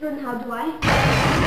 Then how do I?